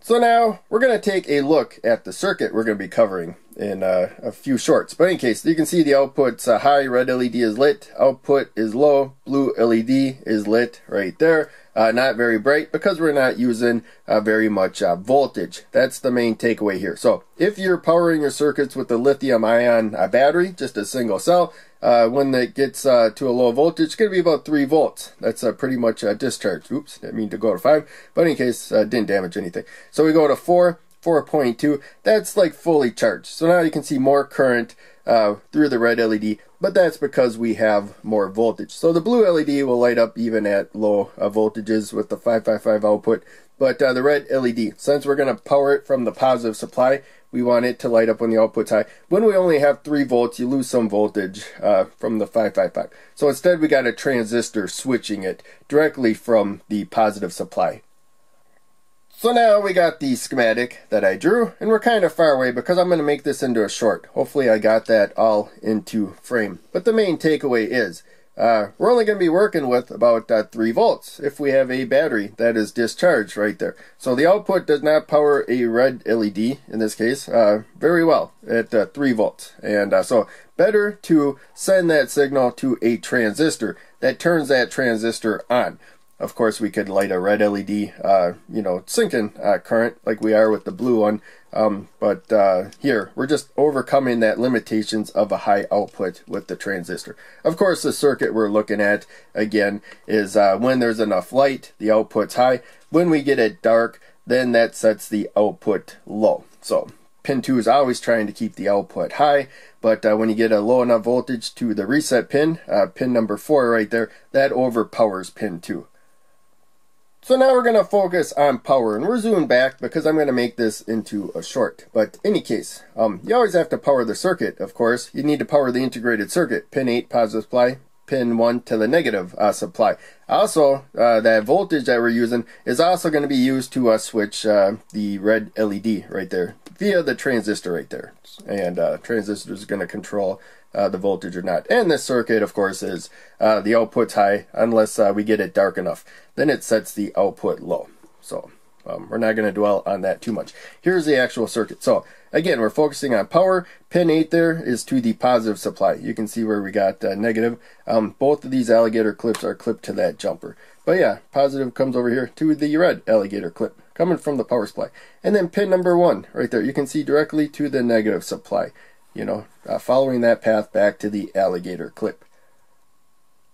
So now we're going to take a look at the circuit we're going to be covering in uh, a few shorts. But in case, you can see the output's uh, high, red LED is lit, output is low, blue LED is lit right there. Uh, not very bright because we're not using uh, very much uh, voltage. That's the main takeaway here. So if you're powering your circuits with a lithium ion uh, battery, just a single cell, when it gets to a low voltage, it's going to be about 3 volts. That's pretty much a discharge. Oops, didn't mean to go to 5, but in case, didn't damage anything. So we go to 4, 4.2, that's like fully charged. So now you can see more current uh, through the red LED, but that's because we have more voltage. So the blue LED will light up even at low uh, voltages with the 555 output, but uh, the red LED, since we're going to power it from the positive supply, we want it to light up when the output's high. When we only have 3 volts, you lose some voltage uh, from the 555. So instead we got a transistor switching it directly from the positive supply. So now we got the schematic that I drew, and we're kind of far away because I'm going to make this into a short. Hopefully I got that all into frame. But the main takeaway is, uh, we're only going to be working with about uh, 3 volts if we have a battery that is discharged right there. So the output does not power a red LED, in this case, uh, very well at uh, 3 volts. And uh, so better to send that signal to a transistor that turns that transistor on. Of course, we could light a red LED, uh, you know, sinking uh, current like we are with the blue one. Um, but uh, here, we're just overcoming that limitations of a high output with the transistor. Of course, the circuit we're looking at, again, is uh, when there's enough light, the output's high. When we get it dark, then that sets the output low. So pin 2 is always trying to keep the output high, but uh, when you get a low enough voltage to the reset pin, uh, pin number 4 right there, that overpowers pin 2. So now we're going to focus on power, and we're zooming back because I'm going to make this into a short. But any case, um, you always have to power the circuit, of course. You need to power the integrated circuit, pin 8 positive supply, pin 1 to the negative uh, supply. Also, uh, that voltage that we're using is also going to be used to uh, switch uh, the red LED right there via the transistor right there. And uh, transistor is going to control uh, the voltage or not. And this circuit, of course, is the output's high unless we get it dark enough. Then it sets the output low. So um, we're not going to dwell on that too much. Here's the actual circuit. So again, we're focusing on power. Pin 8 there is to the positive supply. You can see where we got uh, negative. Um, both of these alligator clips are clipped to that jumper. But yeah, positive comes over here to the red alligator clip coming from the power supply. And then pin number 1 right there, you can see directly to the negative supply you know, uh, following that path back to the alligator clip.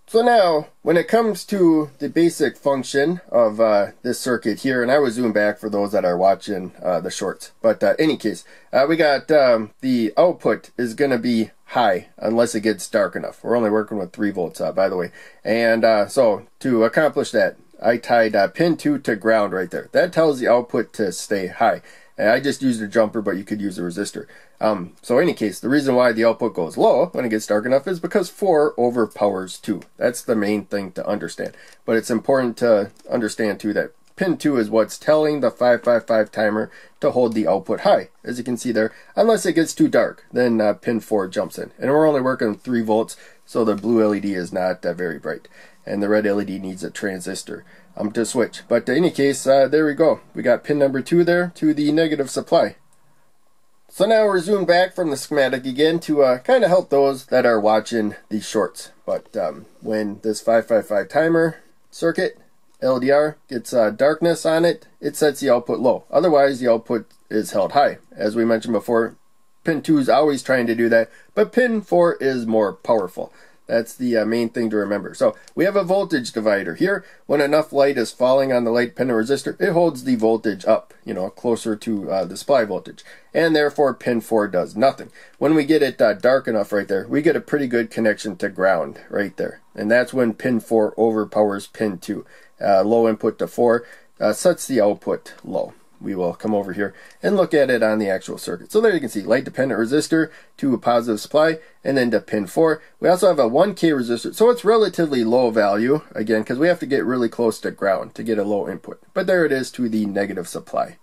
So now, when it comes to the basic function of uh, this circuit here, and I will zoom back for those that are watching uh, the shorts, but uh, any case, uh, we got um, the output is going to be high unless it gets dark enough. We're only working with 3 volts, uh, by the way. And uh, so, to accomplish that, I tied pin 2 to ground right there. That tells the output to stay high. And I just used a jumper, but you could use a resistor. Um, so in any case, the reason why the output goes low when it gets dark enough is because 4 overpowers 2. That's the main thing to understand. But it's important to understand too that pin 2 is what's telling the 555 timer to hold the output high. As you can see there, unless it gets too dark, then uh, pin 4 jumps in. And we're only working 3 volts, so the blue LED is not uh, very bright. And the red LED needs a transistor um, to switch. But in any case, uh, there we go. We got pin number 2 there to the negative supply. So now we're zoomed back from the schematic again to uh, kind of help those that are watching these shorts. But um, when this 555 timer circuit, LDR, gets uh, darkness on it, it sets the output low. Otherwise, the output is held high. As we mentioned before, pin 2 is always trying to do that, but pin 4 is more powerful. That's the uh, main thing to remember. So we have a voltage divider here. When enough light is falling on the light dependent resistor, it holds the voltage up, you know, closer to uh, the supply voltage. And therefore pin 4 does nothing. When we get it uh, dark enough right there, we get a pretty good connection to ground right there. And that's when pin 4 overpowers pin 2. Uh, low input to 4 uh, sets the output low we will come over here and look at it on the actual circuit. So there you can see light dependent resistor to a positive supply and then to pin 4. We also have a 1K resistor, so it's relatively low value, again, because we have to get really close to ground to get a low input. But there it is to the negative supply.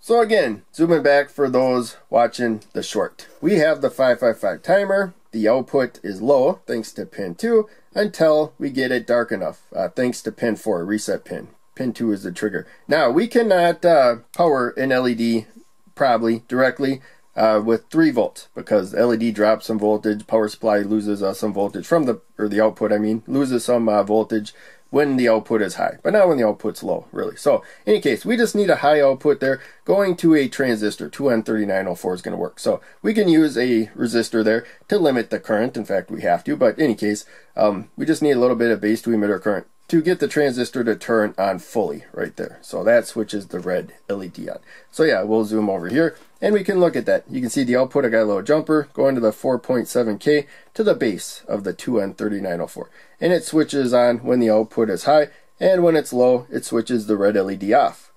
So again, zooming back for those watching the short. We have the 555 timer. The output is low thanks to pin 2 until we get it dark enough, uh, thanks to pin 4, reset pin pin 2 is the trigger. Now, we cannot uh, power an LED probably directly uh, with 3 volts because LED drops some voltage, power supply loses uh, some voltage from the, or the output I mean, loses some uh, voltage when the output is high, but not when the output's low, really. So, in any case, we just need a high output there. Going to a transistor, 2N3904 is going to work. So, we can use a resistor there to limit the current. In fact, we have to, but in any case, um, we just need a little bit of base to emitter current to get the transistor to turn on fully right there. So that switches the red LED on. So yeah, we'll zoom over here and we can look at that. You can see the output, I got a little jumper going to the 4.7K to the base of the 2N3904. And it switches on when the output is high and when it's low, it switches the red LED off.